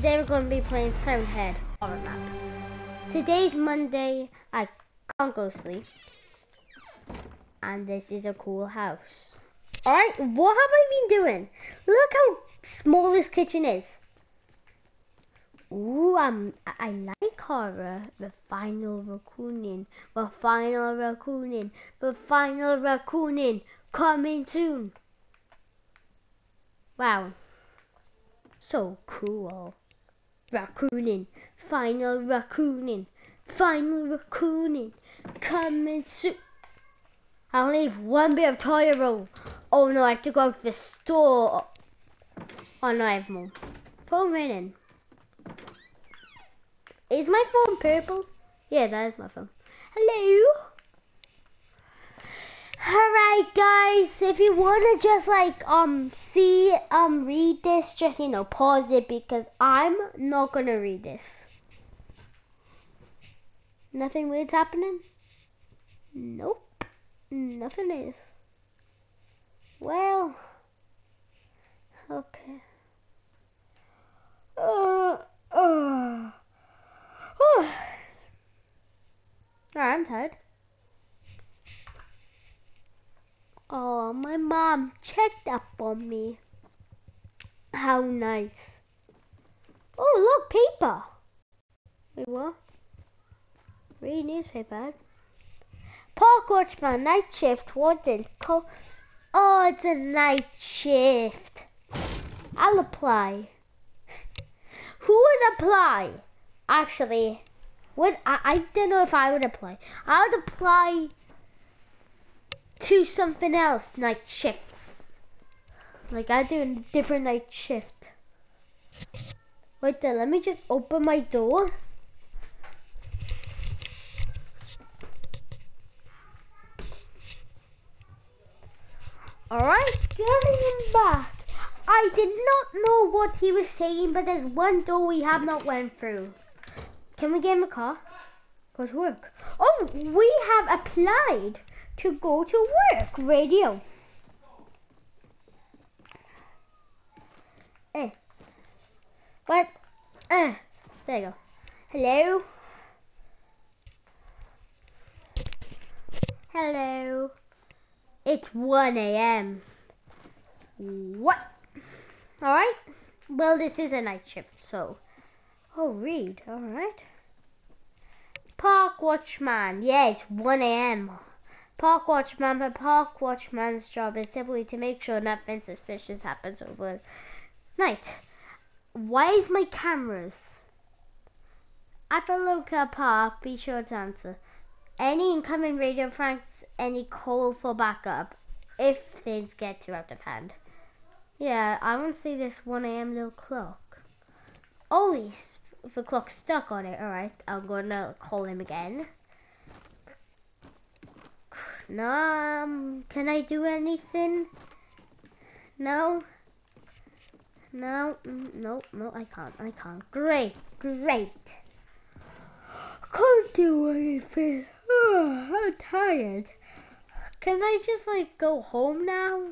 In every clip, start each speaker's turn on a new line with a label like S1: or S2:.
S1: Today we're going to be playing Siren Head horror map. Today's Monday. I can't go sleep. And this is a cool house. Alright, what have I been doing? Look how small this kitchen is. Ooh, I'm, I like horror. Uh, the final raccooning. The final raccooning. The final raccooning. Coming soon. Wow. So cool. Raccooning. Final raccooning. Final raccooning. Coming soon. I'll leave one bit of toilet roll. Oh no, I have to go to the store. Oh no, I have more. Phone ringing. Is my phone purple? Yeah, that is my phone. Hello? Alright guys, if you wanna just like um see um read this, just you know, pause it because I'm not gonna read this. Nothing weird's happening? Nope. Nothing is. Well okay. Uh uh Oh. I'm tired. Oh, my mom checked up on me. How nice. Oh, look, paper. Wait, what? Read newspaper. Park Watchman, night shift. Did call? Oh, it's a night shift. I'll apply. Who would apply? Actually, what I, I don't know if I would apply. I would apply to something else, night shifts. Like I do a different night shift. Wait there, let me just open my door. Alright, getting back. I did not know what he was saying, but there's one door we have not went through. Can we get him a car? Go to work. Oh, we have applied to go to work. Radio. Eh. What? Uh, there you go. Hello? Hello? It's 1 a.m. What? Alright. Well, this is a night shift, so... Oh, read. Alright. Park watchman. Yeah, it's 1 a.m. Park watchman, but park watchman's job is simply to make sure nothing suspicious happens overnight. Why is my cameras? At the local park, be sure to answer. Any incoming radio franks, any call for backup if things get too out of hand. Yeah, I want to see this 1 a.m. little clock. Oh, he's the clock's stuck on it. Alright, I'm gonna call him again. No, um, can I do anything? No? No, mm, no, no, I can't, I can't. Great, great. Can't do anything. Oh, I'm tired. Can I just like go home now?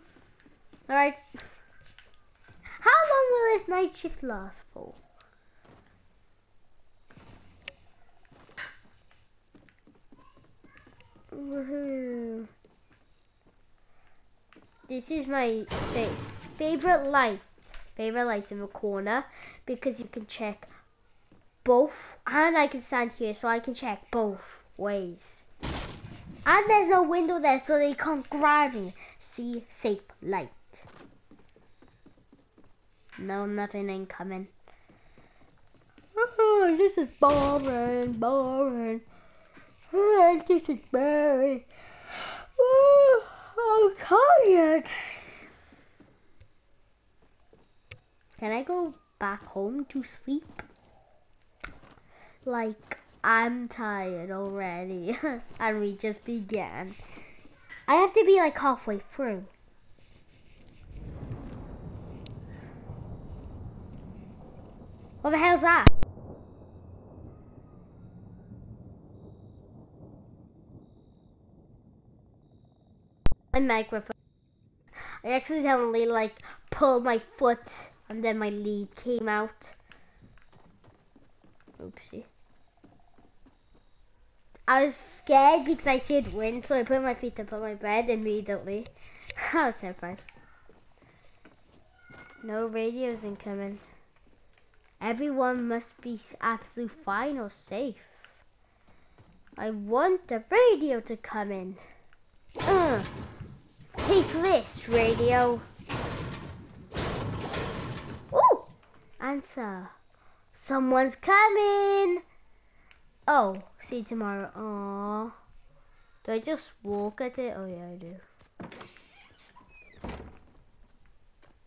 S1: Alright. How long will this night shift last for? Woohoo. This is my face. favorite light. Favorite light in the corner because you can check both and I can stand here so I can check both ways. And there's no window there so they can't grab me. See safe light. No, nothing incoming. Oh, this is boring, boring. Oh, this is very. Oh, I'm tired. Can I go back home to sleep? Like, I'm tired already. and we just began. I have to be like halfway through. What the hell's that? Microphone. I accidentally like pulled my foot and then my lead came out. Oopsie. I was scared because I heard win, so I put my feet up on my bed immediately. I was terrified. No radios incoming. Everyone must be absolutely fine or safe. I want the radio to come in. Uh, take this, radio. Ooh! Answer. Someone's coming! Oh, see tomorrow. Aww. Do I just walk at it? Oh yeah, I do.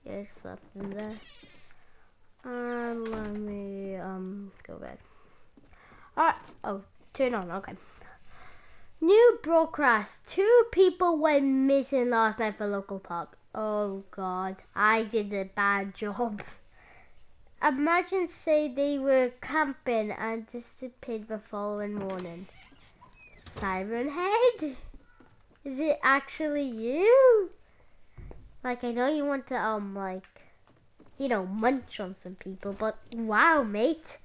S1: There's something there. Uh, let me um go back. Alright. Oh, turn on. Okay. New broadcast. Two people went missing last night for local park. Oh God, I did a bad job. Imagine say they were camping and disappeared the following morning. Siren Head? Is it actually you? Like I know you want to um like you know munch on some people, but wow, mate.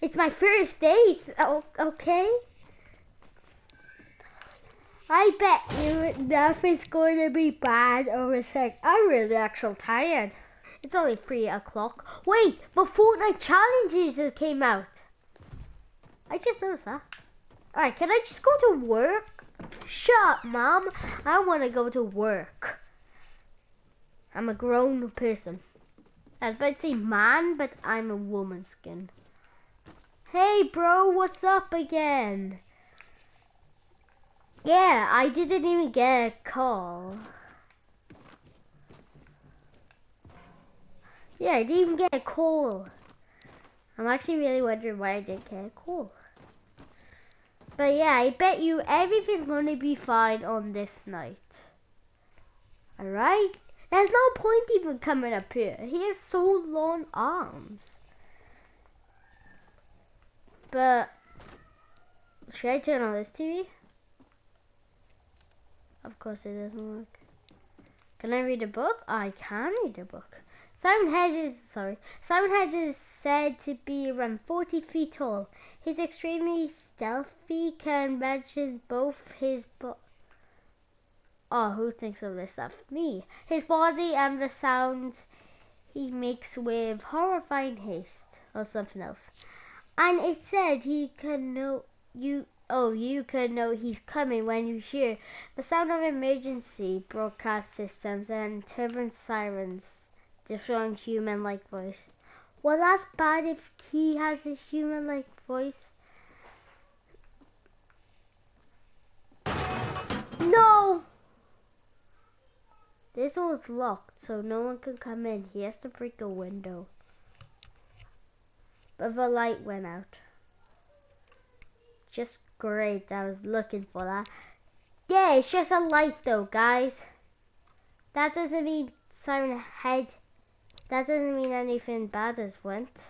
S1: It's my first date. Oh, okay. I bet you nothing's going to be bad over a sec. I'm really actually tired. It's only three o'clock. Wait, the Fortnite challenges came out. I just noticed that. Alright, can I just go to work? Shut up, Mom. I want to go to work. I'm a grown person. I was about say man, but I'm a woman skin. Hey, bro, what's up again? Yeah, I didn't even get a call. Yeah, I didn't even get a call. I'm actually really wondering why I didn't get a call. But yeah, I bet you everything's going to be fine on this night. Alright? There's no point even coming up here. He has so long arms. But, should I turn on this TV? Of course it doesn't work. Can I read a book? I can read a book. Siren Head is sorry. Siren Head is said to be around 40 feet tall. He's extremely stealthy. Can mention both his bo Oh, who thinks of this stuff? Me. His body and the sounds he makes with horrifying haste or something else. And it said he can know you. Oh, you can know he's coming when you hear the sound of emergency broadcast systems and turbine sirens destroying human-like voice. Well, that's bad if he has a human-like voice. No! This was locked, so no one can come in. He has to break a window. But the light went out. Just great. I was looking for that. Yeah, it's just a light though, guys. That doesn't mean Siren Head that doesn't mean anything bad has went.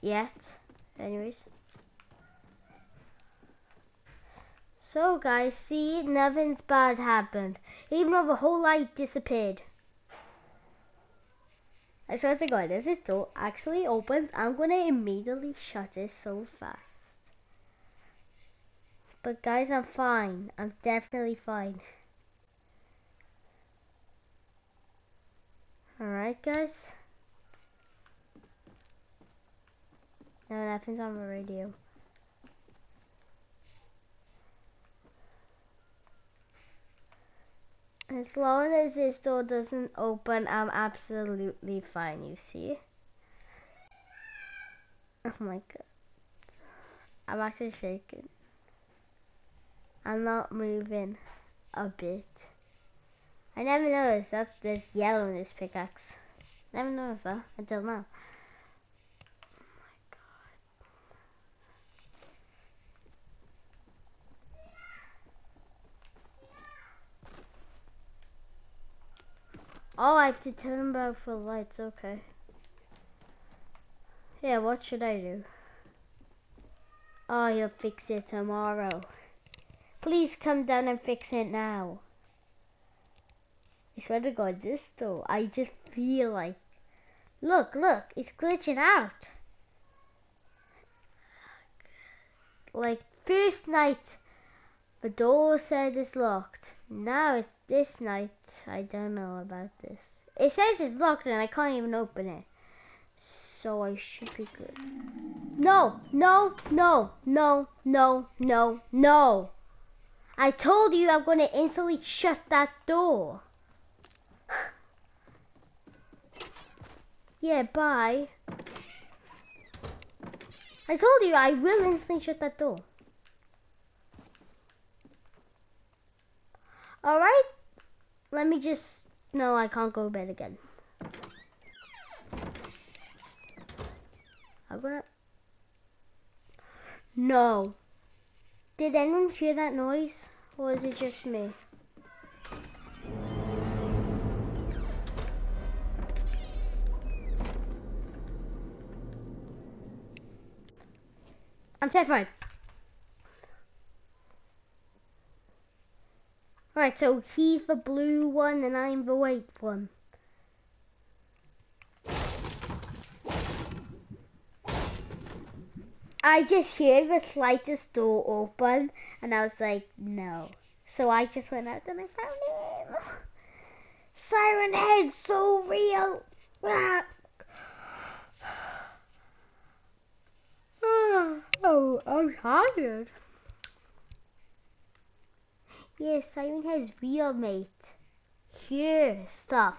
S1: Yet. Anyways. So guys, see, nothing's bad happened. Even though the whole light disappeared. I swear to God, if this door actually opens, I'm to immediately shut it so fast. But guys, I'm fine. I'm definitely fine. Alright guys. Now nothing's on the radio. As long as this door doesn't open, I'm absolutely fine, you see? Oh my god. I'm actually shaking. I'm not moving a bit. I never noticed that there's yellow in this pickaxe. Never noticed that until now. Oh, I have to turn back for lights, okay. Yeah, what should I do? Oh, you'll fix it tomorrow. Please come down and fix it now. I swear to God, this though, I just feel like, look, look, it's glitching out. like first night the door said it's locked. Now it's this night. I don't know about this. It says it's locked and I can't even open it. So I should be good. No, no, no, no, no, no, no. I told you I'm going to instantly shut that door. yeah, bye. I told you I will instantly shut that door. Alright. Let me just... No, I can't go to bed again. I'm gonna... No. Did anyone hear that noise? Or is it just me? I'm terrified. Alright, so he's the blue one and I'm the white one. I just hear the slightest door open and I was like, no. So I just went out and I found him. Siren Head, so real. Ah. Oh, I'm tired. Yes, Siren Head's real, mate. Hear stuff.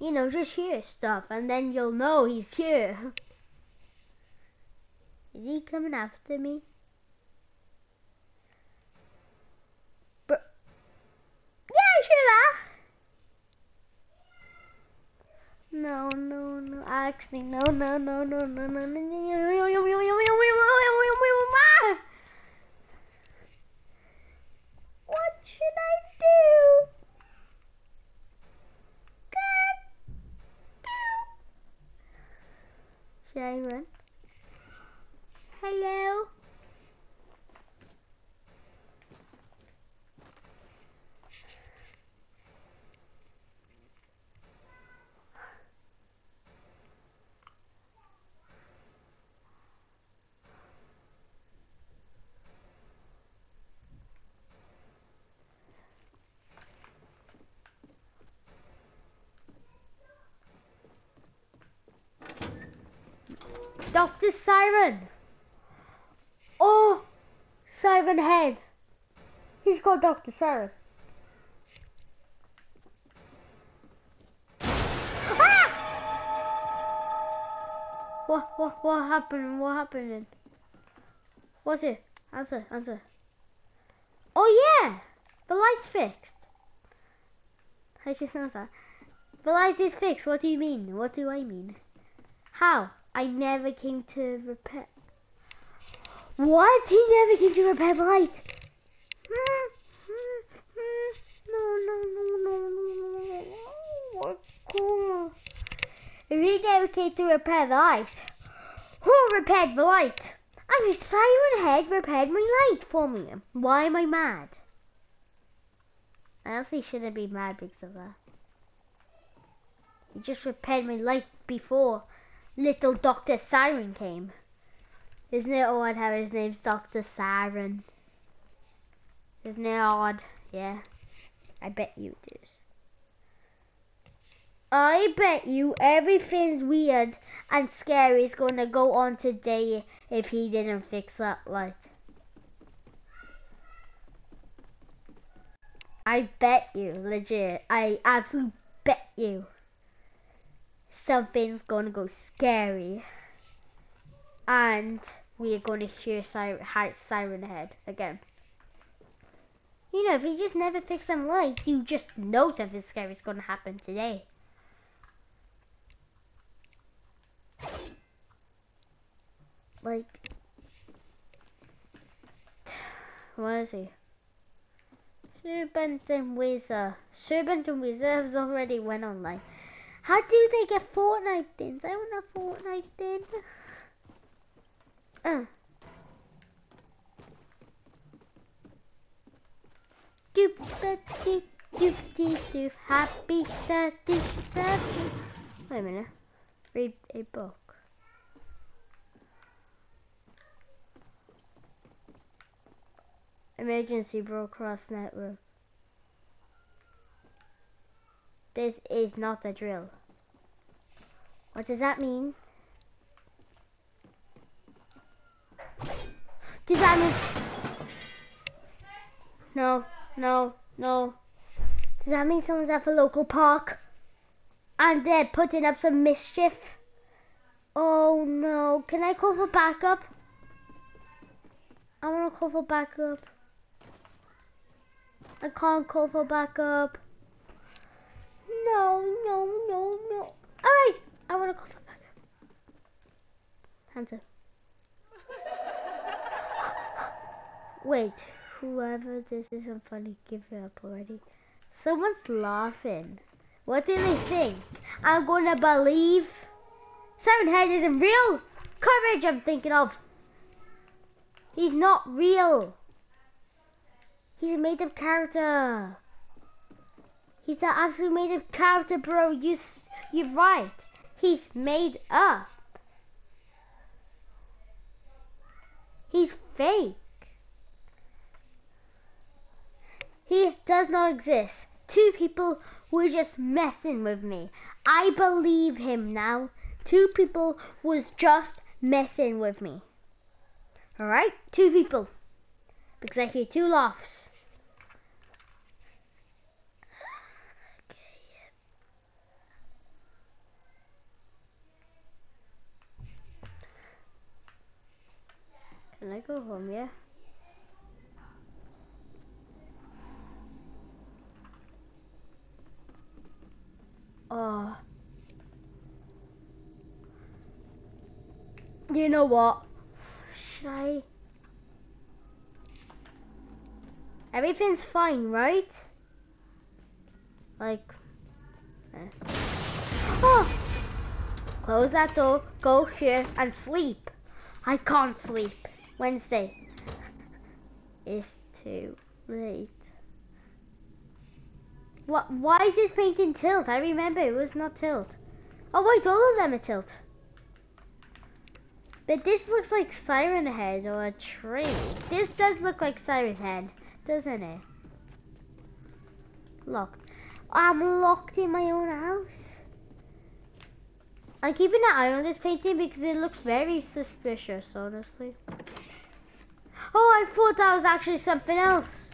S1: You know, just hear stuff, and then you'll know he's here. Is he coming after me? But yeah, sure that. No, no, no. Actually, no, no, no, no, no, no, no. What should I do? Should I run? Hello? Dr. Siren! Oh! Siren Head! He's called Dr. Siren. Ah! What, what, what happened? What happened? What's it? Answer, answer. Oh yeah! The light's fixed. I just noticed that. The light is fixed. What do you mean? What do I mean? How? I never came to repair. What? He never came to repair the light. No, no, no, no, no, no. What cool. If he never came to repair the light, who repaired the light? I mean, Siren Head repaired my light for me. Why am I mad? I honestly shouldn't be mad because of that. He just repaired my light before little Dr. Siren came. Isn't it odd how his name's Dr. Siren? Isn't it odd? Yeah. I bet you it is. I bet you everything's weird and scary is going to go on today if he didn't fix that light. I bet you, legit. I absolutely bet you something's gonna go scary. And we are to hear siren, siren head again. You know, if you just never fix them lights, you just know something scary is going to happen today. Like, what is he? Serpent and Wizard. Serpent and Wizard has already went online. How do they get Fortnite things? I want a Fortnite thing. Uh. Doop da doop doop doop doop. Happy da doop da doop. Wait a minute. Read a book. Emergency Broadcast Network. This is not a drill. What does that mean? Does that mean... No, no, no. Does that mean someone's at the local park? And they're putting up some mischief? Oh no, can I call for backup? I want to call for backup. I can't call for backup. No, no, no, no. Alright, I want to call for backup. Hands. Wait, whoever this isn't funny, give it up already. Someone's laughing. What do they think? I'm gonna believe Siren Head isn't real courage I'm thinking of. He's not real. He's a made up character. He's an absolute made up character, bro. You, you're right. He's made up. He's fake. He does not exist. Two people were just messing with me. I believe him now. Two people was just messing with me. Alright? Two people. Because I hear two laughs. Can I go home, yeah? Oh. You know what? Should I? Everything's fine, right? Like, eh. oh. Close that door, go here and sleep. I can't sleep. Wednesday. It's too late. What? Why is this painting tilt? I remember it was not tilt. Oh wait, all of them are tilt. But this looks like Siren Head or a tree. This does look like Siren Head, doesn't it? Locked. I'm locked in my own house. I'm keeping an eye on this painting because it looks very suspicious, honestly. Oh, I thought that was actually something else.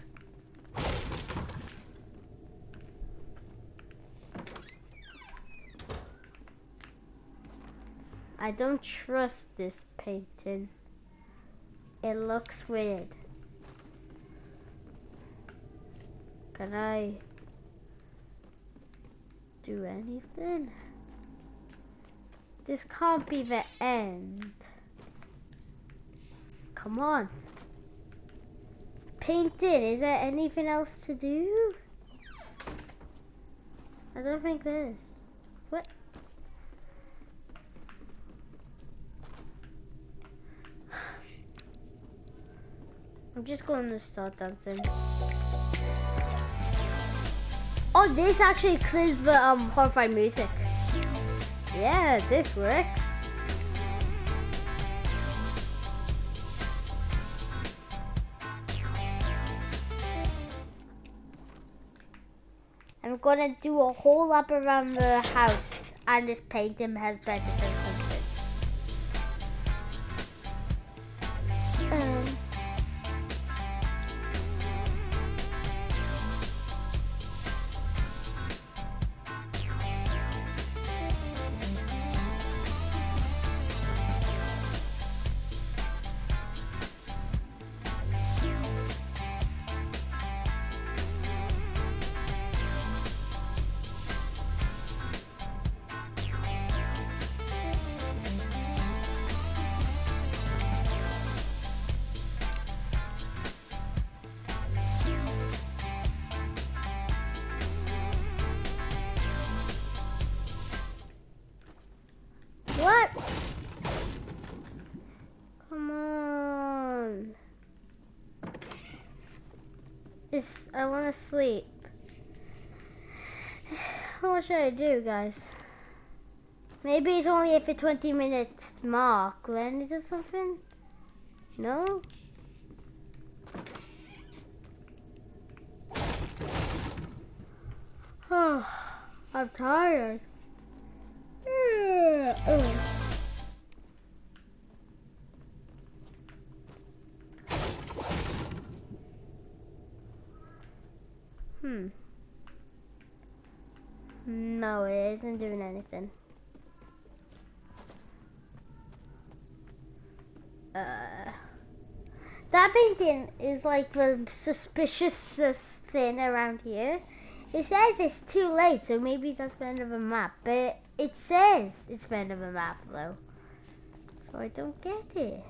S1: I don't trust this painting. It looks weird. Can I do anything? This can't be the end. Come on. Painting, is there anything else to do? I don't think there is. What? I'm just going to start dancing. Oh, this actually clears the um, horrifying music. Yeah, this works. Gonna do a whole lap around the house. And this painting has better I want to sleep. What should I do, guys? Maybe it's only if the 20 minutes mark, landed or something? No? Oh, I'm tired. Yeah. Oh. Isn't doing anything. Uh, that painting is like the suspicious thing around here. It says it's too late, so maybe that's the end of a map. But it says it's the end of a map, though. So I don't get it.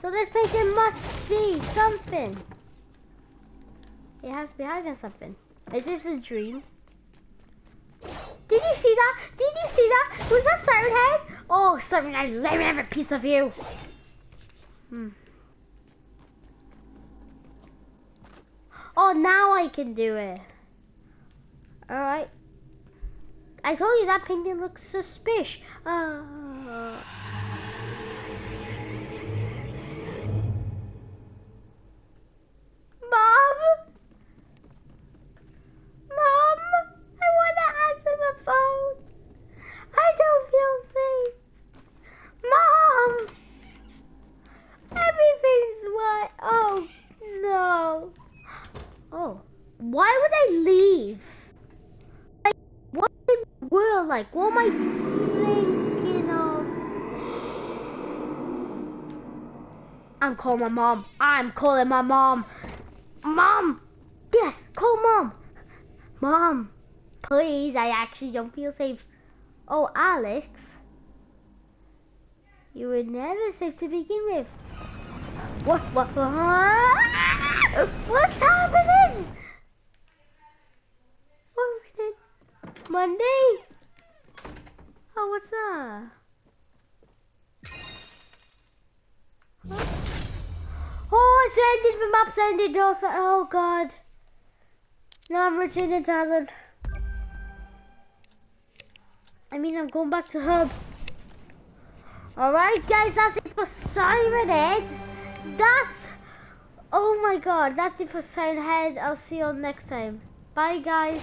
S1: So this painting must be something. It has to be hiding something. Is this a dream? Did you see that? Did you see that? Was that Siren Head? Oh, Siren Head, let me have a piece of you. Hmm. Oh, now I can do it. Alright. I told you that painting looks suspicious. Uh, I'm my mom. I'm calling my mom. Mom! Yes, call mom. Mom, please, I actually don't feel safe. Oh, Alex. You were never safe to begin with. What, what, what? What's happening? What's? Monday? Oh, what's that? Huh? Oh, I sent it from map sending Oh, God. Now I'm returning to Ireland. I mean, I'm going back to Hub. Alright, guys, that's it for Siren Head. That's... Oh my god, that's it for Siren Head. I'll see you all next time. Bye, guys.